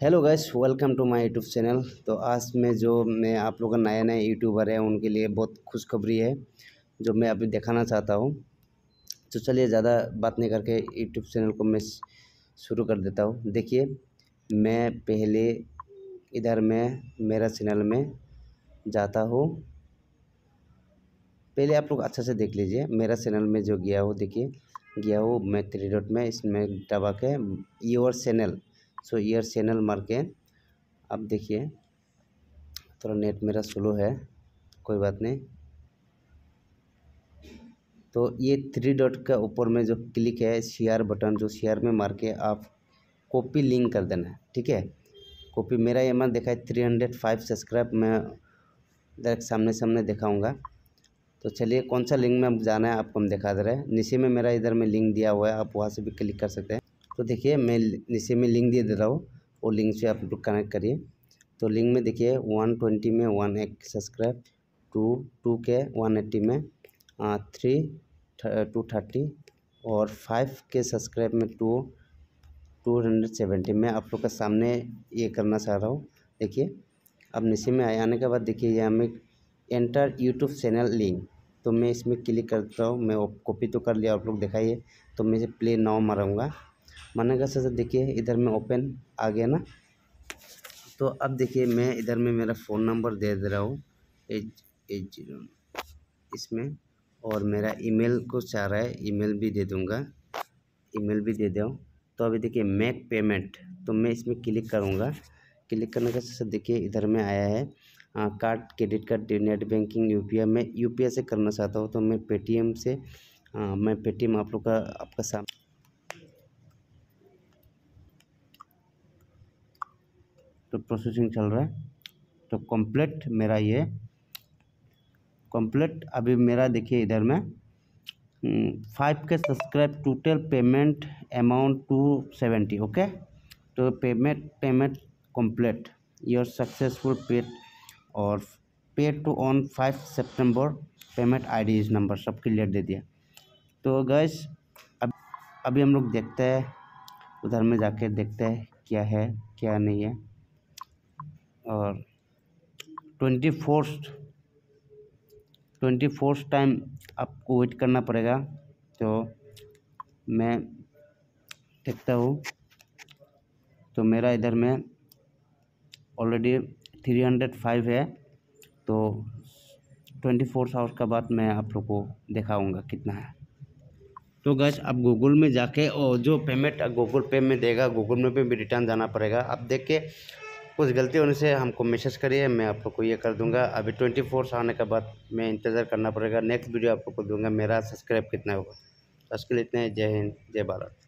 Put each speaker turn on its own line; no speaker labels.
Hello guys welcome to my YouTube channel तो आज में जो मैं आप लोग नए नए यूट्यूबर हैं, उनके लिए बहुत खुशखबरी है, जो मैं अभी दिखाना चाहता हूँ। तो चलिए ज़्यादा बात नहीं करके यूट्यूब चैनल को मैं शुरू कर देता हूँ। देखिए, मैं पहले इधर में, मेरा चैनल में जाता हूँ। पहले आप लोग अच्छा से देख लीजिए, मेरा चैनल में जो गया हो, देखिए, गया हो मैं थ्री डॉट में, इसमें दबा के your channel so year channel मार के अब देखिए, थोड़ा नेट मेरा स्लो है, कोई बात नहीं। तो ये थ्री डॉट का ऊपर में जो क्लिक है शेयर बटन जो शेयर में मार के आप कॉपी लिंक कर देना है ठीक है? कॉपी मेरा ये मैं देखा है थ्री हंड्रेड फाइव सब्सक्राइब मैं डायरेक्ट सामने सामने दिखाऊँगा। तो चलिए, कौन सा लिंक में जाना है, आपको हम दिखा दे रहे हैं। नीचे में मेरा इधर में लिंक दिया हुआ है, आप वहाँ से भी क्लिक कर सकते हैं। तो देखिए, मैं नीचे में लिंक दे दे रहा हूँ, वो लिंक से आप लोग कनेक्ट करिए। तो लिंक में देखिए, वन ट्वेंटी में वन एक सब्सक्राइब, टू टू के वन एट्टी में थ्री टू थर्टी और फाइव के सब्सक्राइब में टू टू हंड्रेड सेवेंटी मैं आप लोग के सामने ये करना चाह रहा हूँ। देखिए, अब नीचे में आने के बाद देखिए, यहाँ में एंटर यूट्यूब चैनल लिंक। तो मैं इसमें क्लिक करता हूँ, मैं कॉपी तो कर लिया, आप लोग दिखाइए। तो मैं इसे प्ले नाउ मारूँगा। मानेगा सर देखिए इधर में ओपन आ गया ना। तो अब देखिए मैं इधर में मेरा फ़ोन नंबर दे दे रहा हूँ एट एट ज़ीरो इसमें और मेरा ईमेल को चाह रहा है ईमेल भी दे दूँगा। ईमेल भी दे दूँ तो अभी देखिए मेक पेमेंट तो मैं इसमें क्लिक करूँगा। क्लिक करने का सर देखिए इधर में आया है card credit card net banking UPI मैं यूपीआई से करना चाहता हूँ तो मैं पेटीएम से आ, मैं पेटीएम आप लोग का आपका सामने तो प्रोसेसिंग चल रहा है। तो कंप्लीट मेरा ये कंप्लीट अभी मेरा देखिए इधर में फाइव के subscribe total payment amount two seventy okay तो payment payment complete your successful paid और पेड टू ऑन फाइव सितंबर पेमेंट आईडी इस नंबर सब क्लियर दे दिया। तो गैस अब, अभी हम लोग देखते हैं, उधर में जाके देखते हैं क्या है, क्या नहीं है। और twenty fourth twenty fourth time आपको वेट करना पड़ेगा। तो मैं देखता हूँ। तो मेरा इधर में ऑलरेडी थ्री हंड्रेड फाइव है। तो ट्वेंटी फोर आवर्स का बाद मैं आप लोग को दिखाऊँगा कितना है। तो गैस आप गूगल में जाके और जो पेमेंट गूगल पे में देगा गूगल में भी रिटर्न जाना पड़ेगा। आप देख के कुछ गलती होने से हमको मैसेज करिए, मैं आप लोग को ये कर दूँगा। अभी ट्वेंटी फोर आने के बाद मैं इंतज़ार करना पड़ेगा। नेक्स्ट वीडियो आप लोग को दूँगा। मेरा सब्सक्राइब कितना होगा? तो उसके लिए इतने जय हिंद, जय भारत।